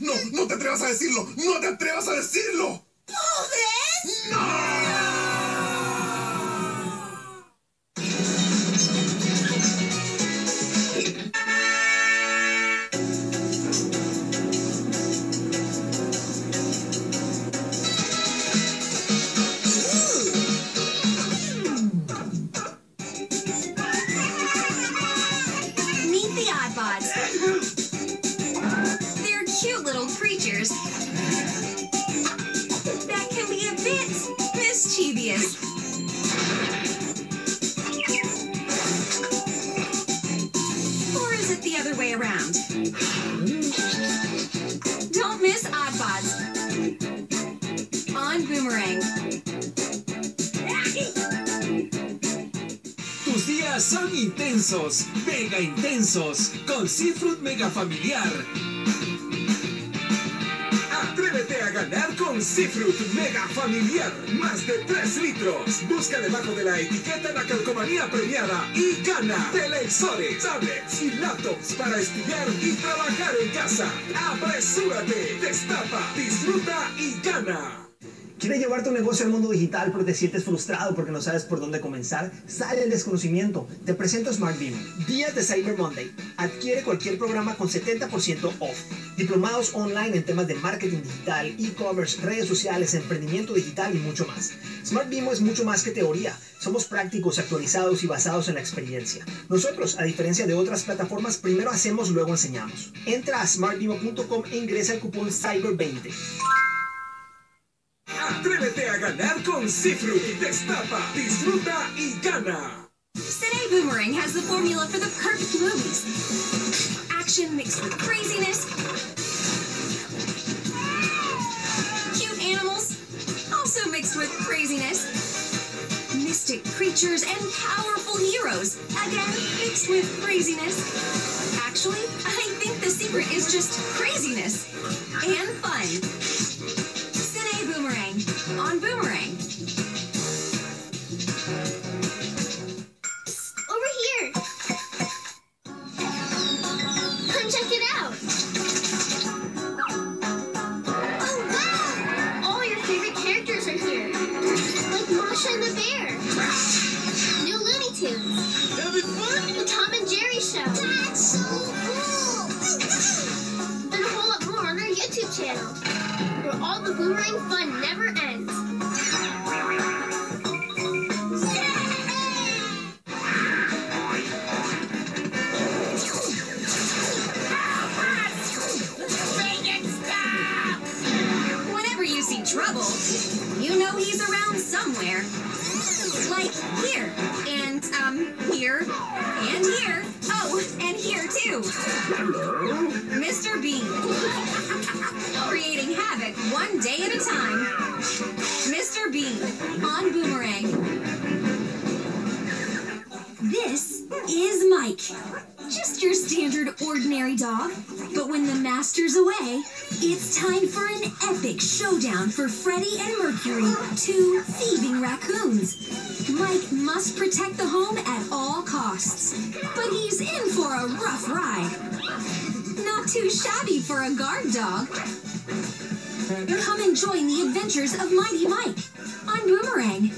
No, no te atrevas a decirlo. No te atrevas a decirlo. ¿Pobres? Meet bit mischievous. Or is it the other way around? Don't miss Oddbods on Boomerang. Tus días son intensos, mega intensos, con Seafruit Mega Familiar. Con Seafruit Mega Familiar. Más de 3 litros. Busca debajo de la etiqueta la calcomanía premiada y gana televisores, tablets y laptops para estudiar y trabajar en casa. Apresúrate, destapa, disfruta y gana. ¿Quieres llevar tu negocio al mundo digital pero te sientes frustrado porque no sabes por dónde comenzar? Sale el desconocimiento. Te presento Smart Beamer. Días de Cyber Monday. Adquiere cualquier programa con 70% off. Diplomados online en temas de marketing digital, e-commerce, redes sociales, emprendimiento digital y mucho más. Smart Beamer es mucho más que teoría. Somos prácticos, actualizados y basados en la experiencia. Nosotros, a diferencia de otras plataformas, primero hacemos, luego enseñamos. Entra a smartbimo.com e ingresa el cupón CYBER20. Atrévete a ganar con Seafruit. Destapa, disfruta y gana. Today Boomerang has the formula for the perfect movies. Action mixed with craziness. Cute animals, also mixed with craziness. Mystic creatures and powerful heroes, again mixed with craziness. Actually, I think the secret is just craziness and fun. Cine Boomerang on Boomerang. Over here. Come check it out. Oh, wow! All your favorite characters are here. Like Masha and the Bear. New Looney Tunes. Having fun? The Tom and Jerry Show. That's so cool! and a whole lot more on our YouTube channel. Where all the boomerang fun never ends. Trouble, you know he's around somewhere. Like here, and um, here, and here. Oh, and here too. Hello? Mr. Bean. Creating havoc one day at a time. Mr. Bean on Boomerang. This is Mike. Just your standard ordinary dog. But when the master's away, it's time for an epic showdown for Freddy and Mercury, two thieving raccoons. Mike must protect the home at all costs. But he's in for a rough ride. Not too shabby for a guard dog. Come and join the adventures of Mighty Mike on Boomerang.